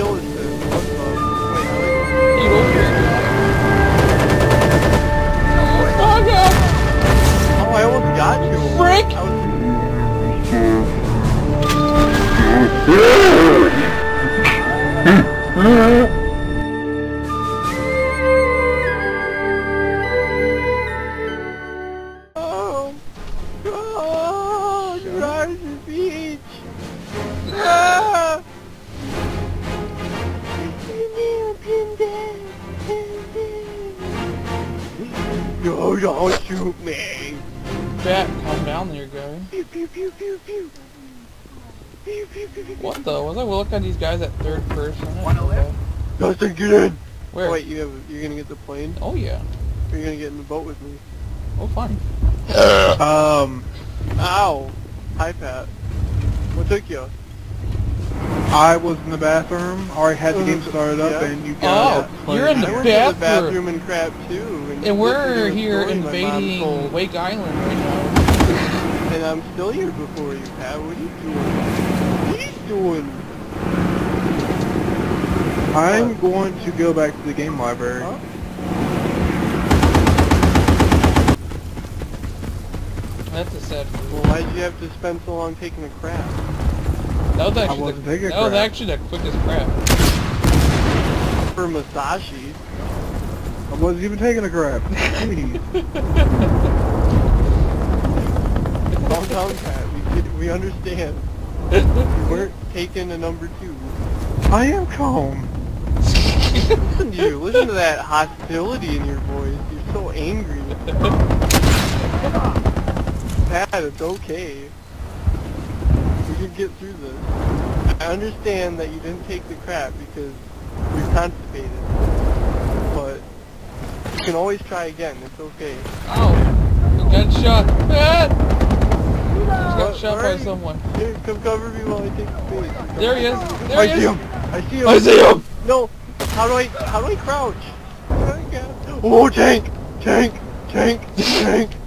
kill What the? Was I looking at these guys at third person? I Wanna don't know lift? that. Dustin, get in. Where? Oh, wait, you have, you're gonna get the plane? Oh yeah. Or you're gonna get in the boat with me? Oh fine. Um. Ow. Hi, Pat. What took you? I was in the bathroom, already had the game started up, Yeah. and you guys Oh, you're in the I went to the bathroom. bathroom and crap too. And, And we're listened to a here story my mom invading. Wake Island right now. And I'm still here before you, Pat. What are you doing? What are you doing? I'm uh, going to go back to the game library. Huh? That's a sad. Well, why'd you have to spend so long taking a crap? That was actually wasn't the, taking a that was crap. actually the quickest crap. For Masashi. I wasn't even taking a crap. Jeez. Calm down, Pat. We, we understand. You weren't taking a number two. I am calm. Listen to you. Listen to that hostility in your voice. You're so angry. Pat, it's okay. We can get through this. I understand that you didn't take the crap because you're constipated. But you can always try again. It's okay. Oh, I got shot. Ah! Got shot by someone. Here, come cover me while I take the bait. There he is. There I he see is. him. I see him. I see him. No. How do I? How do I crouch? How do I get- Oh, tank! Tank! Tank! Tank!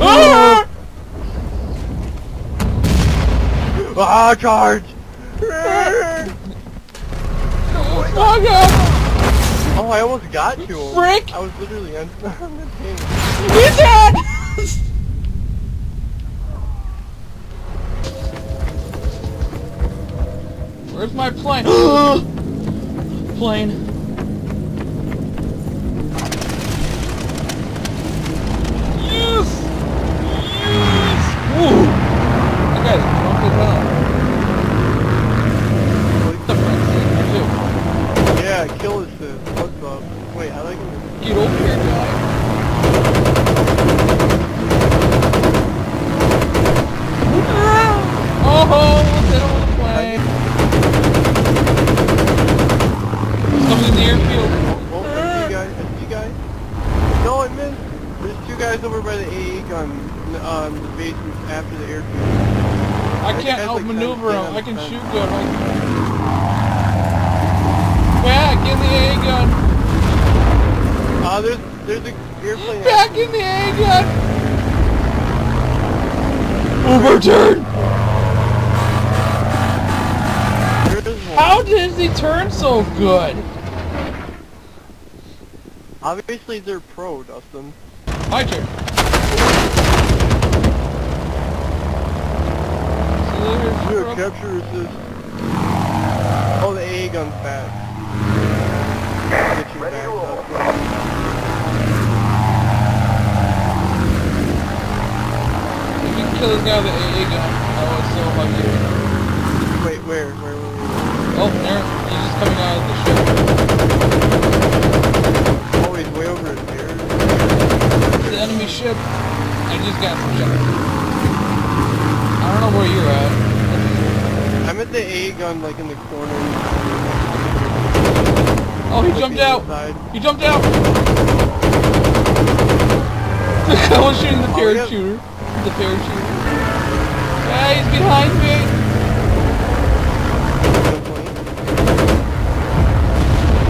Ah! Ah, charge! Fuck up! Oh, I almost got you. Frick! I was literally on the tank. He's dead! Where's my plane? plane. Yes! Yes! Woo! That guy's drunk as hell. What the frick did you Yeah, kill assist. What's up? Wait, how do I get do? Get over here, guy. Oh, let's hit him with a plane. He's coming in the airfield. Oh, I see you guys. I see you guys. No, I missed. There's two guys over by the AA gun on the base after the airfield. I That can't guy's like outmaneuver trying him. to I can stand shoot on good. I Back in the A gun. Ah, there's there's a airplane. Back in the A gun. Overturn. How does he turn so good? Obviously they're pro, Dustin. My turn. So there's Here, Trump. capture assist. Oh, the AA gun's back. Get you Ready back, to roll. Dustin. If you can kill this guy with the AA gun, I was so lucky. Wait, where? Where, where, where? Oh, there. He's just coming out of the ship. Oh, he's way over here. The enemy ship. I just got some shot. I don't know where you're at. I'm at the AA gun, like in the corner. Oh, he jumped out. inside. He jumped out. I was shooting the Oh, yeah. The parachuter. Yeah, he's behind me.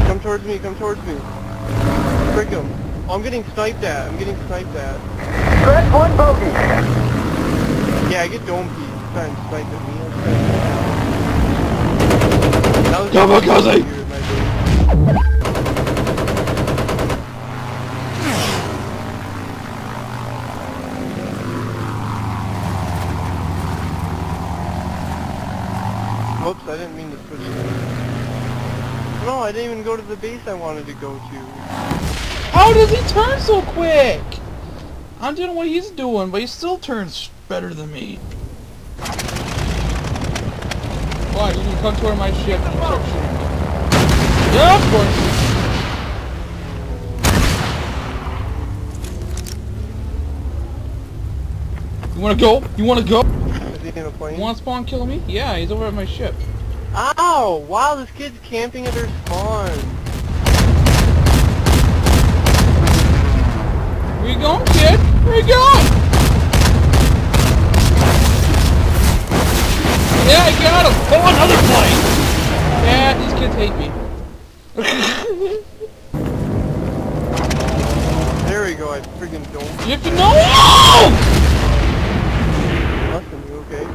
Come towards me, come towards me. Frick him. Oh, I'm getting sniped at. I'm getting sniped at. Stretch one bogey. Yeah, I get dome piece. He's trying to snipe at me. That was was Kamikaze! here in my base. Whoops, I didn't mean to switch lanes. No, I didn't even go to the base I wanted to go to. How does he turn so quick? I'm doing what he's doing, but he still turns better than me. Why? You can come toward my ship and start shooting. Yeah, of course. You wanna go? You wanna go? Is he in a plane? You wanna spawn kill me? Yeah, he's over at my ship. Ow! Wow, this kid's camping at their spawn. Where you going, kid? Where you going? Yeah, I got him! Oh, another plane! Yeah, these kids hate me. There we go, I friggin' don't you have to know- Oh! listen, you okay?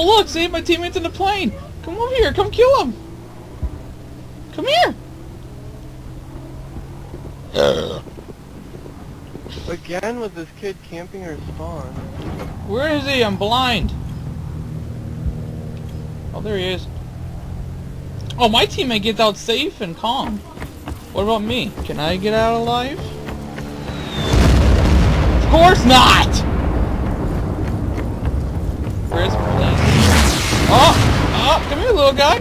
Oh look, save my teammates in the plane! Come over here, come kill them! Come here! Again with this kid camping her spawn. Where is he? I'm blind. Oh, there he is. Oh, my teammate gets out safe and calm. What about me? Can I get out alive? Of course not! Where's the plane? Oh! Oh! Come here, little guy!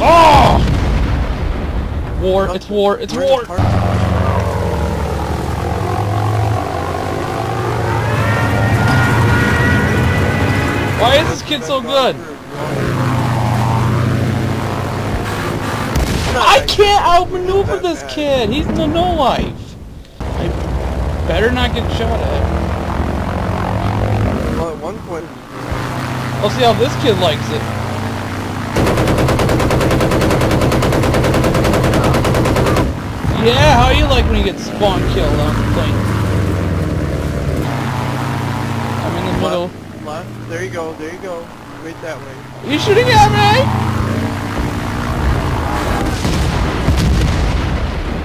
Oh! War. It's war. It's war. Why is this kid so good? I can't outmaneuver this kid. He's no no life. I better not get shot at. Well, at one point, I'll see how this kid likes it. Yeah, how you like when you get spawn killed on the plane? I'm in the middle. left, left. There you go, there you go. Wait that way. You shooting at me?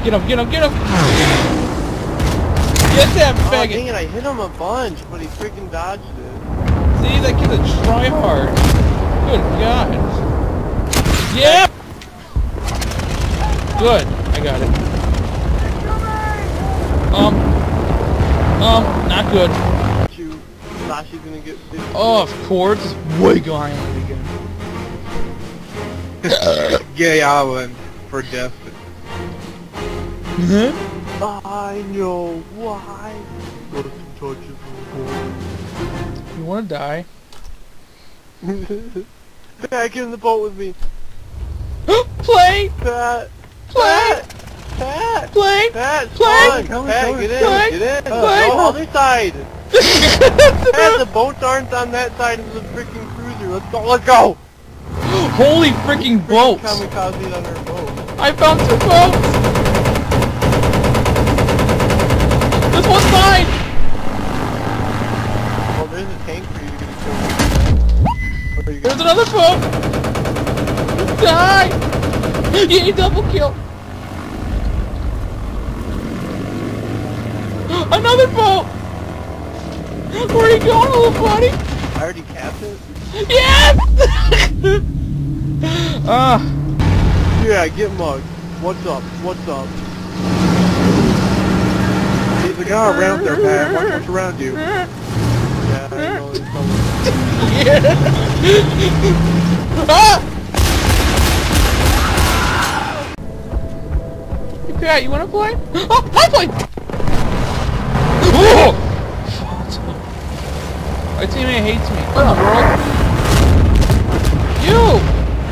Get him, get him, get him! Get that oh, faggot! Oh, dang it, I hit him a bunch, but he freaking dodged it. See, that kid's a tryhard. Good God. Yeah! Good, I got it. Um, um, not good. Shoot. Sashi's gonna get 50. Oh, of course, way it again. Gay Island for death. I know why. If he touches You wanna die? the Pat, get in the boat with me. Plane! Pat. Plane! Pat. Plane! Pat. Plane! Come on, Pat, get in. Plane! Get in. Plane! No, other side. Pat, the boats aren't on that side of the freaking cruiser. Let's go. Let's go. Holy freaking boats! Kamikaze on our boat. I found two boats! This one's mine! Well, there's a tank for you to get killed. What are you There's gonna another boat! Die! Yeah, double kill! Another boat! Where are you going, little buddy? I already capped it. Yes! Ah, Yeah, get mugged. What's up? What's up? There's a guy around there, Pat. Watch what's around you. Yeah, I know someone. ah! Hey, Pat, you wanna play? Oh, I play! Oh! My teammate hates me. What in the world? You!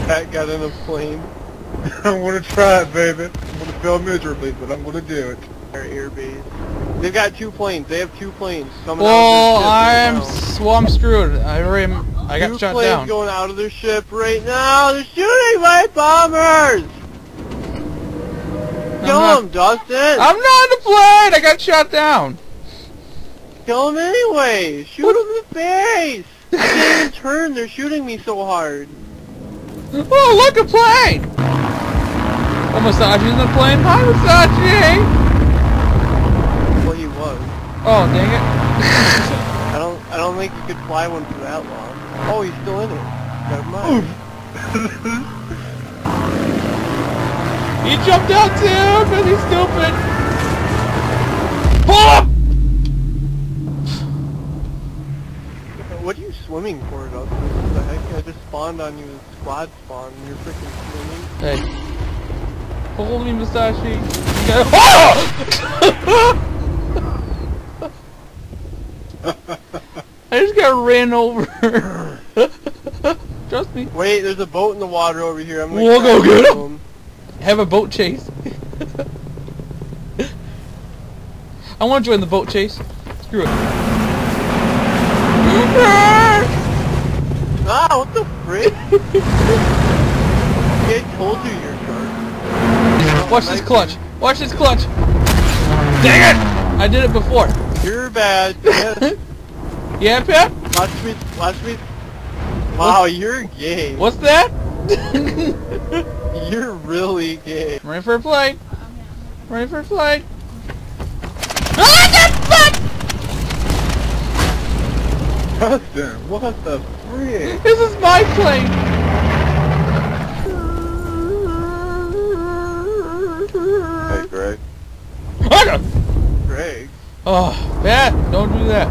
Pat got in a plane. I'm gonna try it, baby. I'm gonna fail miserably, but I'm gonna do it. Our air. They've got two planes. They have two planes coming Well, out of their ship right I'm now. well, I'm screwed. I already, I got two shot planes going out of their ship right now. They're shooting my bombers. Kill not- them, Dustin. I'm not in the plane. I got shot down. Kill them anyway. Shoot them in the face. I can't even turn. They're shooting me so hard. Oh, look, a plane! Oh, Masashi's in the plane. Hi, Masashi! Well, he was. Oh, dang it. I don't. I don't think you could fly one for that long. Oh, he's still in it. Never mind. he jumped out too, because he's stupid. Him! What are you swimming for? What the heck? I just spawned on you squad spawn and you're freaking swimming. Hey. Hold me, Masashi. You gotta- I just got ran over. Trust me. Wait, there's a boat in the water over here. I'm gonna We'll go get get him. Have a boat chase. I want to join the boat chase. Screw it. Ah, what the frick? I told you you're sharp. Watch this clutch. Watch this clutch. Dang it! I did it before. You're bad. Yes. Yeah, Pep? watch me. Watch me. Wow, you're gay. What's that? You're really gay. Ready for a flight. Ready for a flight. Ah, the fuck! Justin, what the frick? This is my plane. Hey, Greg. Greg. Oh, Pat, don't do that.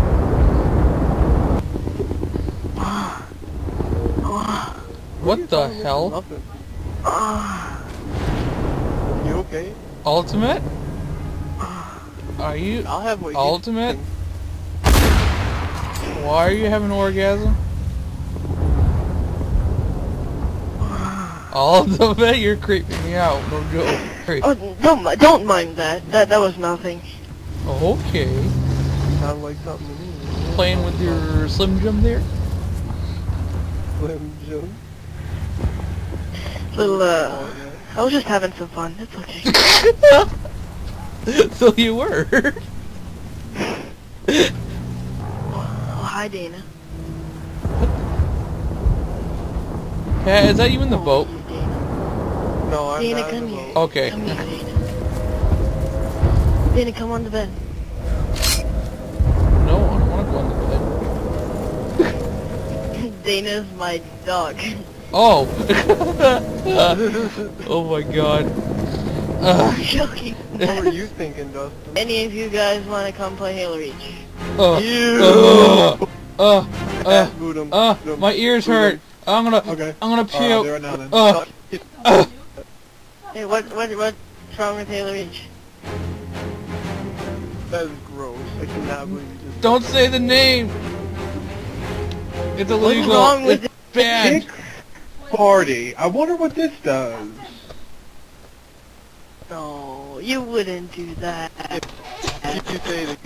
What the hell? Nothing. You okay? Ultimate? Are you I'll have what ultimate? Why are you having an orgasm? Ultimate, you're creeping me out. No joke. Creep. Oh, don't don't mind that. That that was nothing. Okay. Sound like something to me. Playing with your Slim Jim there? Slim Jim. Little uh, Oh. I was just having some fun. It's okay. so you were. Oh, hi Dana. Pat, is that you in the boat? Dana. No, I'm Dana, not in come the here. Okay. Come here, Dana. Dana, come on the bed. No, I don't want to go on the bed. Dana's my dog. Oh. Uh, oh my god. Uh, joking. what were you thinking, Dustin? Any of you guys want to come play Halo Reach? Uh, uh Ew. Uh, uh, uh, uh, uh, my ears hurt. I'm gonna, okay. I'm gonna puke. Uh, now, uh, uh, hey, what, what, what's wrong with Halo Reach? That is gross. I cannot believe you just. Don't say the name. It's illegal. What's wrong with it's banned. 40. I wonder what this does. No, you wouldn't do that. If you say the,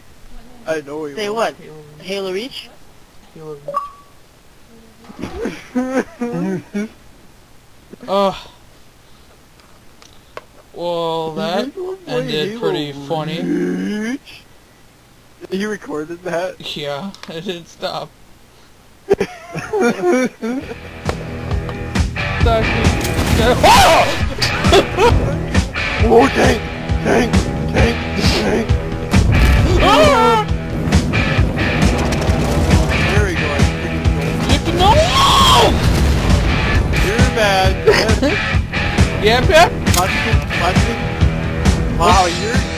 I know you Say what? Halo Reach? Halo Reach. Ugh. Uh, well, that ended pretty funny. You recorded that? Yeah, it didn't stop. Oh, tank! Tank! Tank! Tank! Ah! There we go. I freaking. No! You're bad. Yeah, Pep? Watch it. Watch it. Wow, you're